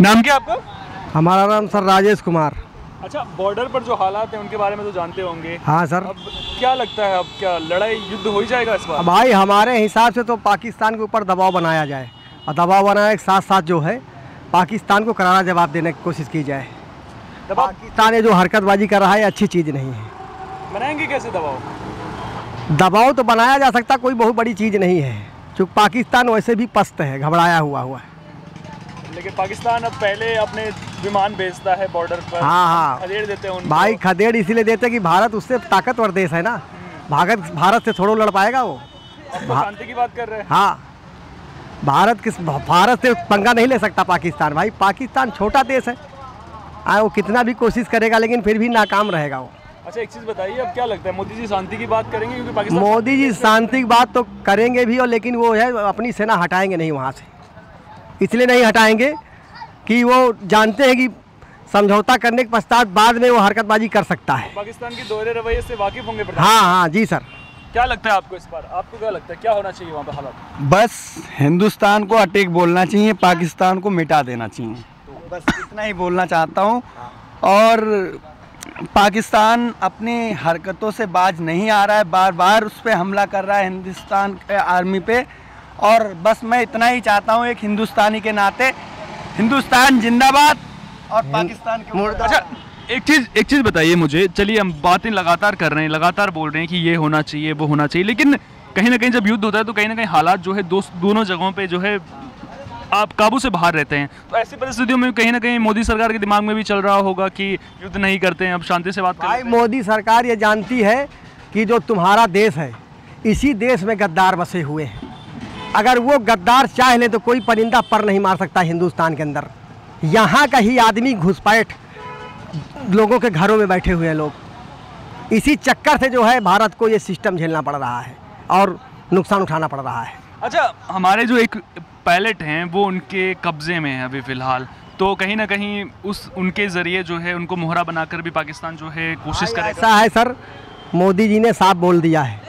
नाम क्या आपका? हमारा नाम सर राजेश कुमार। अच्छा बॉर्डर पर जो हालात हैं उनके बारे में तो जानते होंगे। हाँ सर। अब क्या लगता है अब क्या लड़ाई युद्ध हो ही जाएगा इस बार? भाई हमारे हिसाब से तो पाकिस्तान के ऊपर दबाव बनाया जाए। और दबाव बनाने के साथ साथ जो है पाकिस्तान को करारा जवाब देने की कोशिश की जाए। पाकिस्तान ये जो हरकतबाजी कर रहा है अच्छी चीज़ नहीं है। बनाएँगे कैसे दबाव? दबाव तो बनाया जा सकता कोई बहुत बड़ी चीज़ नहीं है। क्योंकि पाकिस्तान वैसे भी पस्त है घबराया हुआ हुआ है। लेकिन पाकिस्तान अब पहले अपने विमान भेजता है बॉर्डर पर। हाँ, हाँ। खदेड़ देते हैं भाई खदेड़ इसीलिए देते हैं कि भारत उससे ताकतवर देश है ना। भारत भारत से थोड़ा लड़ पाएगा वो। तो शांति की बात कर रहे हैं। हाँ। भारत किस भारत से पंगा नहीं ले सकता पाकिस्तान। भाई पाकिस्तान छोटा देश है। हाँ वो कितना भी कोशिश करेगा लेकिन फिर भी नाकाम रहेगा वो। अच्छा एक चीज़ बताइए अब क्या लगता है? मोदी जी शांति की बात करेंगे? क्योंकि पाकिस्तान मोदी जी शांति की बात तो करेंगे भी और लेकिन वो है अपनी सेना हटाएँगे नहीं वहाँ से। इसलिए नहीं हटाएँगे कि वो जानते हैं कि समझौता करने के पश्चात बाद में वो हरकतबाजी कर सकता है। पाकिस्तान की दोहरे रवैये से वाकिफ होंगे हाँ हाँ जी सर। क्या लगता है आपको इस बार? आपको क्या लगता है? क्या होना चाहिए वहाँ पे हालात? बस हिंदुस्तान को अटैक बोलना चाहिए पाकिस्तान को मिटा देना चाहिए। बस इतना ही बोलना चाहता हूँ। और पाकिस्तान अपनी हरकतों से बाज नहीं आ रहा है। बार बार उस पर हमला कर रहा है हिंदुस्तान के आर्मी पे। और बस मैं इतना ही चाहता हूँ एक हिंदुस्तानी के नाते। हिंदुस्तान जिंदाबाद और पाकिस्तान के अच्छा एक चीज़ एक चीज़ बताइए मुझे। चलिए हम बातें लगातार कर रहे हैं लगातार बोल रहे हैं कि ये होना चाहिए वो होना चाहिए लेकिन कहीं ना कहीं जब युद्ध होता है तो कहीं ना कहीं हालात जो है दो दोनों जगहों पे जो है आप काबू से बाहर रहते हैं। तो ऐसी परिस्थितियों में कहीं ना कहीं मोदी सरकार के दिमाग में भी चल रहा होगा कि युद्ध नहीं करते हैं। अब शांति से बात करें। मोदी सरकार ये जानती है कि जो तुम्हारा देश है इसी देश में गद्दार बसे हुए हैं। अगर वो गद्दार चाह ले तो कोई परिंदा पर नहीं मार सकता हिंदुस्तान के अंदर। यहाँ का ही आदमी घुसपैठ लोगों के घरों में बैठे हुए हैं लोग। इसी चक्कर से जो है भारत को ये सिस्टम झेलना पड़ रहा है और नुकसान उठाना पड़ रहा है। अच्छा हमारे जो एक पायलट हैं वो उनके कब्जे में है अभी फ़िलहाल। तो कहीं ना कहीं उस उनके ज़रिए जो है उनको मोहरा बनाकर भी पाकिस्तान जो है कोशिश करेगा। ऐसा है सर मोदी जी ने साफ़ बोल दिया है।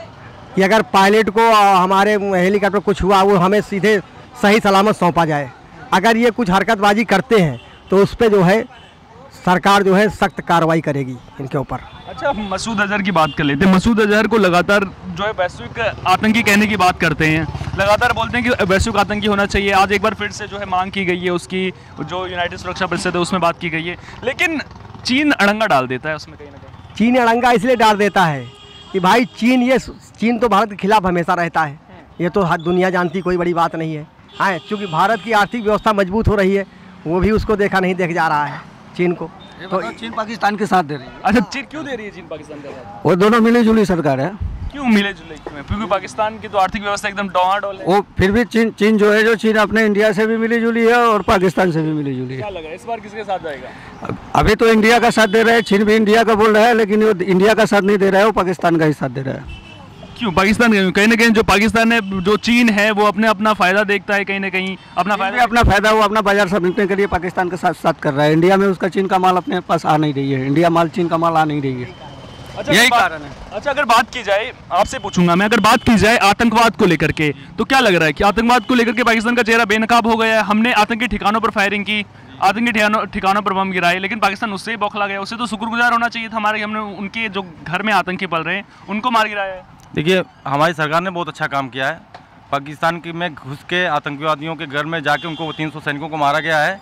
कि अगर पायलट को हमारे हेलीकॉप्टर कुछ हुआ वो हमें सीधे सही सलामत सौंपा जाए। अगर ये कुछ हरकतबाजी करते हैं तो उस पर जो है सरकार जो है सख्त कार्रवाई करेगी इनके ऊपर। अच्छा मसूद अजहर की बात कर लेते हैं। मसूद अजहर को लगातार जो है वैश्विक आतंकी कहने की बात करते हैं। लगातार बोलते हैं कि वैश्विक आतंकी होना चाहिए। आज एक बार फिर से जो है मांग की गई है उसकी जो यूनाइटेड सुरक्षा परिषद है उसमें बात की गई है। लेकिन चीन अड़ंगा डाल देता है उसमें कहीं ना कहीं। चीन अड़ंगा इसलिए डाल देता है कि भाई चीन ये चीन तो भारत के खिलाफ हमेशा रहता है। ये तो हर दुनिया जानती कोई बड़ी बात नहीं है। हाँ चूँकि भारत की आर्थिक व्यवस्था मज़बूत हो रही है वो भी उसको देखा नहीं देख जा रहा है चीन को। तो चीन पाकिस्तान के साथ दे रही है। अच्छा चीन क्यों दे रही है चीन पाकिस्तान का साथ? वो दोनों मिली जुली सरकार है। क्यों मिले जुले क्यों? क्योंकि पाकिस्तान की तो आर्थिक व्यवस्था एकदम डॉल है। वो फिर भी चीन चीन जो है जो चीन अपने इंडिया से भी मिली जुली है और पाकिस्तान से भी मिली जुली है। क्या लगा इस बार किसके साथ जाएगा? अभी तो इंडिया का साथ दे रहा है चीन भी इंडिया का बोल रहा है लेकिन वो इंडिया का साथ नहीं दे रहा है वो पाकिस्तान का ही साथ दे रहा है। क्यों? पाकिस्तान का कहीं ना कहीं जो पाकिस्तान है जो चीन है वो अपने अपना फ़ायदा देखता है कहीं ना कहीं। अपना फ़ायदा अपना फ़ायदा वो अपना बाज़ार समेटने के लिए पाकिस्तान के साथ साथ कर रहा है। इंडिया में उसका चीन का माल अपने पास आ नहीं रही है। इंडिया माल चीन का माल आ नहीं रही है। अच्छा यही कारण है। अच्छा अगर बात की जाए आपसे पूछूँगा मैं अगर बात की जाए आतंकवाद को लेकर के तो क्या लग रहा है कि आतंकवाद को लेकर के पाकिस्तान का चेहरा बेनकाब हो गया है? हमने आतंकी ठिकानों पर फायरिंग की आतंकी ठिकानों ठिकानों पर बम गिराए लेकिन पाकिस्तान उससे ही बौखला गया उससे तो शुक्रगुजार होना चाहिए था हमारे हमने उनके जो घर में आतंकी पल रहे हैं उनको मार गिराया है। देखिए, हमारी सरकार ने बहुत अच्छा काम किया है। पाकिस्तान की में घुस के आतंकवादियों के घर में जाके उनको 300 सैनिकों को मारा गया है।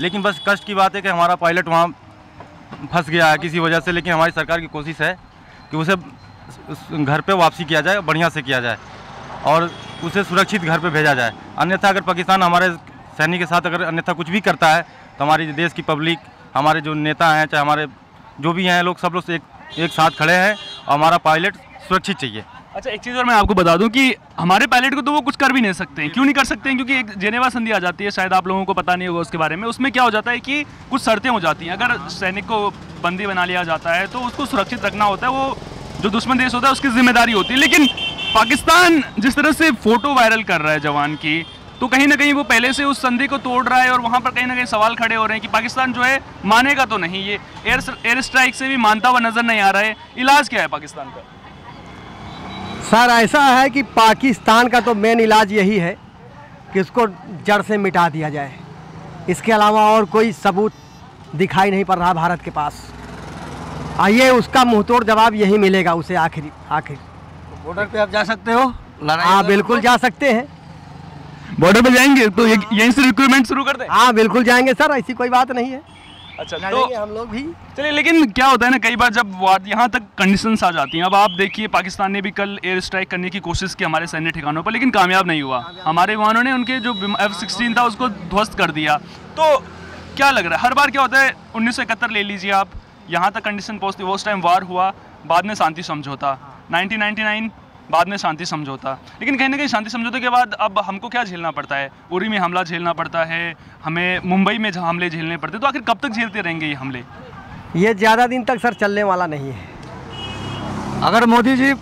लेकिन बस कष्ट की बात है कि हमारा पायलट वहाँ फंस गया है किसी वजह से, लेकिन हमारी सरकार की कोशिश है कि उसे घर पे वापसी किया जाए, बढ़िया से किया जाए और उसे सुरक्षित घर पे भेजा जाए। अन्यथा अगर पाकिस्तान हमारे सैनिक के साथ अगर अन्यथा कुछ भी करता है तो हमारी देश की पब्लिक, हमारे जो नेता हैं, चाहे हमारे जो भी हैं, लोग सब लोग एक एक साथ खड़े हैं और हमारा पायलट सुरक्षित चाहिए। अच्छा एक चीज़ और मैं आपको बता दूँ कि हमारे पायलट को तो वो कुछ कर भी नहीं सकते हैं। क्यों नहीं कर सकते हैं? क्योंकि एक जेनेवा संधि आ जाती है, शायद आप लोगों को पता नहीं होगा उसके बारे में। उसमें क्या हो जाता है कि कुछ शर्तें हो जाती हैं। अगर सैनिक को बंदी बना लिया जाता है तो उसको सुरक्षित रखना होता है। वो जो दुश्मन देश होता है, उसकी ज़िम्मेदारी होती है। लेकिन पाकिस्तान जिस तरह से फ़ोटो वायरल कर रहा है जवान की तो कहीं ना कहीं वो पहले से उस संधि को तोड़ रहा है और वहाँ पर कहीं ना कहीं सवाल खड़े हो रहे हैं कि पाकिस्तान जो है, मानेगा तो नहीं। ये एयर एयर स्ट्राइक से भी मानता हुआ नज़र नहीं आ रहा है। इलाज क्या है पाकिस्तान का? सर ऐसा है कि पाकिस्तान का तो मेन इलाज यही है कि उसको जड़ से मिटा दिया जाए। इसके अलावा और कोई सबूत दिखाई नहीं पड़ रहा भारत के पास। आइए उसका मुंहतोड़ जवाब यही मिलेगा उसे आखिरी आखिर। बॉर्डर पे आप जा सकते हो? हाँ बिल्कुल जा सकते हैं। बॉर्डर पे जाएँगे तो यहीं से रिक्रूटमेंट शुरू कर दें। हाँ बिल्कुल जाएँगे सर ऐसी कोई बात नहीं है। अच्छा तो हम लोग भी। चलिए लेकिन क्या होता है ना कई बार जब वार यहाँ तक कंडीशन आ जाती हैं। अब आप देखिए पाकिस्तान ने भी कल एयर स्ट्राइक करने की कोशिश की हमारे सैन्य ठिकानों पर लेकिन कामयाब नहीं हुआ। हमारे विमानों ने उनके जो एफ़ सिक्सटीन था उसको ध्वस्त कर दिया। तो क्या लग रहा है? हर बार क्या होता है? उन्नीस सौ इकहत्तर ले लीजिए आप यहाँ तक कंडीशन पहुँचती वो उस टाइम वार हुआ बाद में शांति समझौता। 1999 बाद में शांति समझौता। लेकिन कहीं ना कहीं शांति समझौते के बाद अब हमको क्या झेलना पड़ता है? उरी में हमला झेलना पड़ता है हमें मुंबई में हमले झेलने पड़ते तो आखिर कब तक झेलते रहेंगे ये हमले? ये ज़्यादा दिन तक सर चलने वाला नहीं है। अगर मोदी जी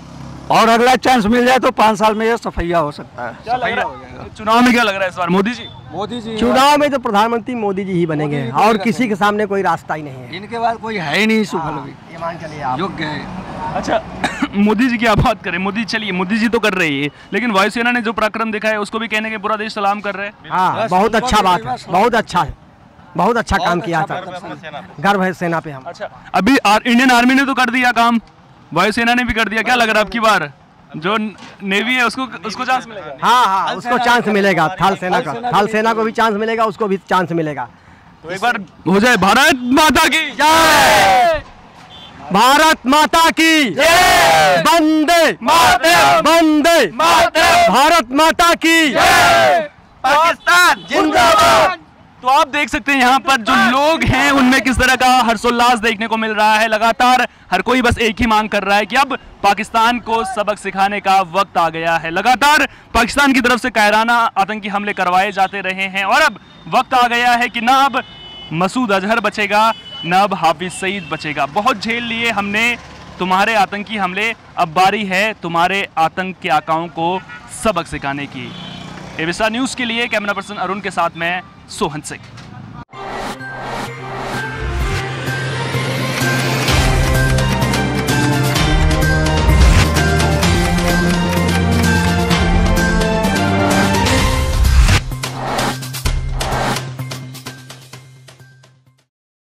और अगला चांस मिल जाए तो पाँच साल में ये सफैया हो सकता है। है चुनाव में क्या लग रहा है इस बार? मोदी जी? मोदी जी चुनाव में तो प्रधानमंत्री मोदी जी ही बनेंगे और किसी के सामने कोई रास्ता ही नहीं है। इनके बाद कोई है ही नहीं सुफल भी ये मान चलिए योग्य है। अच्छा मोदी जी की आप बात करें। मोदी चलिए मोदी जी तो कर रही है। लेकिन वायुसेना ने जो पराक्रम दिखा है उसको भी कहने के पूरा देश सलाम कर रहे हैं। हाँ बहुत अच्छा बात है। बहुत अच्छा है। बहुत अच्छा काम किया अच्छा था। गर्व है सेना पे। हम। अच्छा अभी आर, इंडियन आर्मी ने तो कर दिया काम। वायुसेना ने भी कर दिया। क्या लग रहा है आपकी बार? जो नेवी है उसको उसको चांस मिलेगा? हाँ हाँ उसको चांस मिलेगा। थल सेना का। थल सेना को भी चांस मिलेगा उसको भी चांस मिलेगा। तो एक बार हो जाए भारत माता की जय। भारत माता की। बंदे बंदे भारत माता की। पाकिस्तान। जिंदाबाद। तो आप देख सकते हैं यहाँ पर जो लोग हैं उनमें किस तरह का हर्षोल्लास देखने को मिल रहा है। लगातार हर कोई बस एक ही मांग कर रहा है कि अब पाकिस्तान को सबक सिखाने का वक्त आ गया है। लगातार पाकिस्तान की तरफ़ से कायराना आतंकी हमले करवाए जाते रहे हैं और अब वक्त आ गया है कि ना अब मसूद अजहर बचेगा। न अब हाफिज सईद बचेगा। बहुत झेल लिए हमने तुम्हारे आतंकी हमले। अब बारी है तुम्हारे आतंक के आकाओं को सबक सिखाने की। एविसा न्यूज़ के लिए कैमरा पर्सन अरुण के साथ मैं सोहन सिंह।